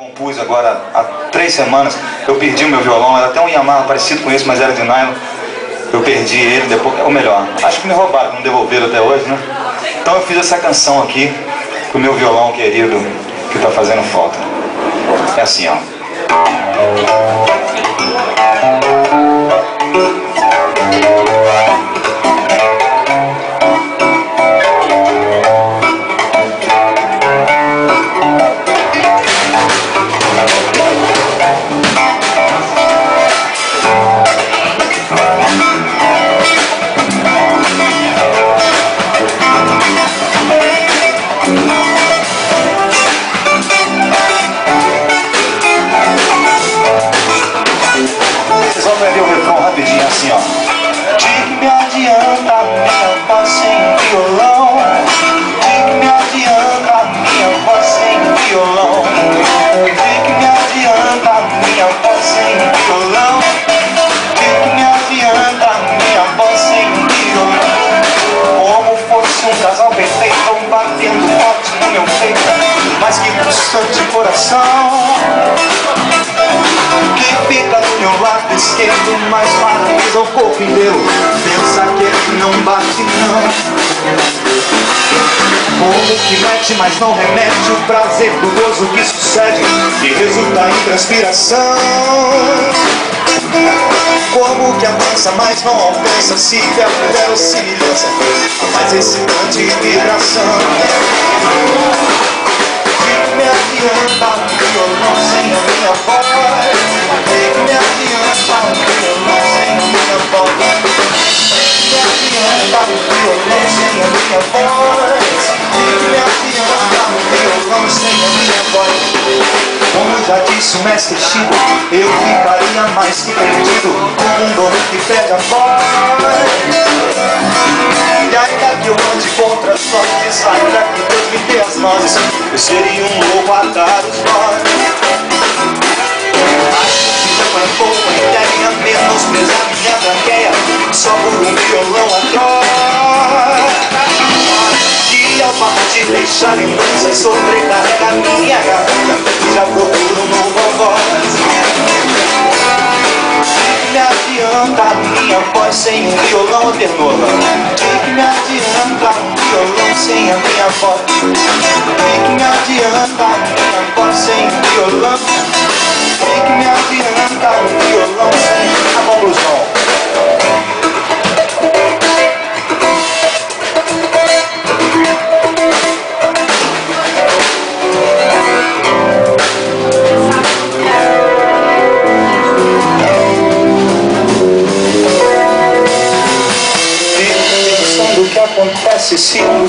Compus agora há três semanas, eu perdi o meu violão, era até um Yamaha parecido com esse, mas era de nylon. Eu perdi ele depois, ou melhor, acho que me roubaram, não devolveram até hoje, né? Então eu fiz essa canção aqui pro meu violão querido que tá fazendo falta. É assim, ó. Mais paralisa o corpo inteiro pensa que não bate não. Como que mete mas não remete. O prazer do gozo que sucede e resulta em transpiração. Como que avança mas não alcança. Se der verossimilhança a mais excitante vibração. Que me um violão sem a minha voz como já disse o mestre Chico, eu ficaria mais que perdido com um dono que pede a voz. E ainda que eu ande contra a sorte, ainda que Deus me dê as nozes, eu seria um louco a dar os nós. Acho que não é boa ideia menosprezar minha branqueia só por um violão atroz. Que ao partir deixar lembranças sobrecarrega minha garganta, já procuro adianta minha voz sem um violão ternova? Que me adianta um violão sem a minha voz? Que me adianta minha voz sem um violão?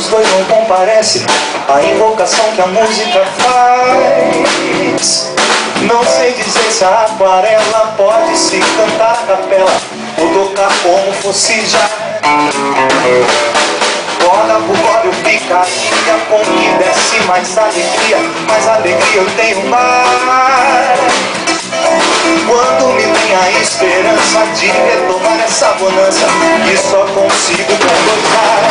Os dois não comparecem A invocação que a música faz. Não sei dizer se a aquarela pode se cantar a capela. Ou tocar como fosse já. Corda por corda eu com que desse mais alegria. Mais alegria eu tenho mais. Quando me vem a esperança de retomar essa bonança que só consigo com dois pés.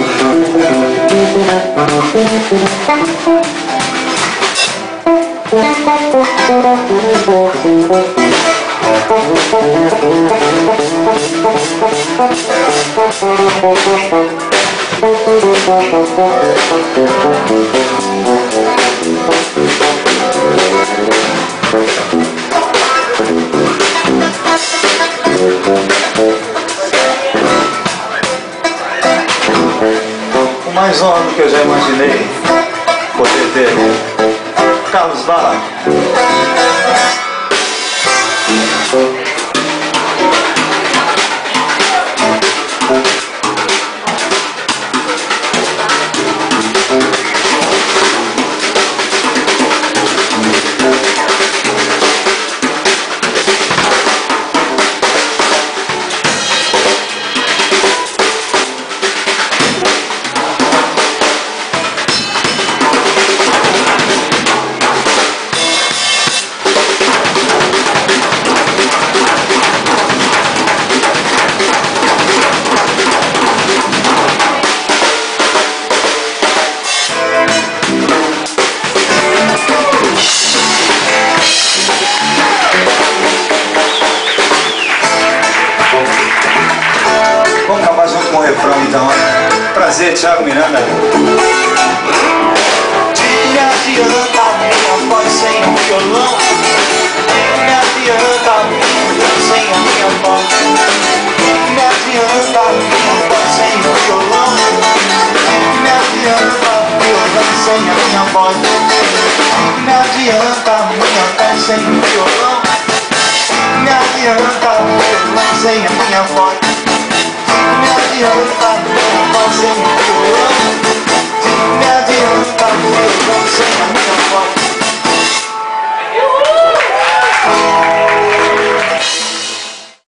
voz sem mais honra que eu já imaginei poder ter Carlos refrão então. Prazer, Thiago Miranda. De adianta minha voz sem um violão? De que adianta minha voz sem a minha mão? Me adianta minha voz sem um violão? De que adianta voz sem a minha voz? Me adianta minha voz sem um violão? De que adianta violão sem a minha voz? minha fiança